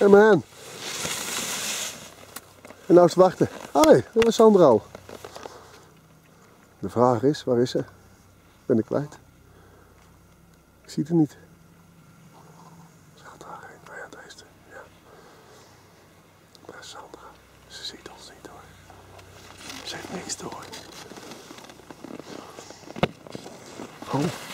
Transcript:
Hey man. En nou is wachten. Hoi, dat is Sandra. De vraag is, waar is ze? Ben ik kwijt. Ik zie het niet. Ze gaat daarheen. Nou ja, daar is ze. Ja. Maar Sandra. Ze ziet ons niet hoor. Ze heeft niks door. Oh.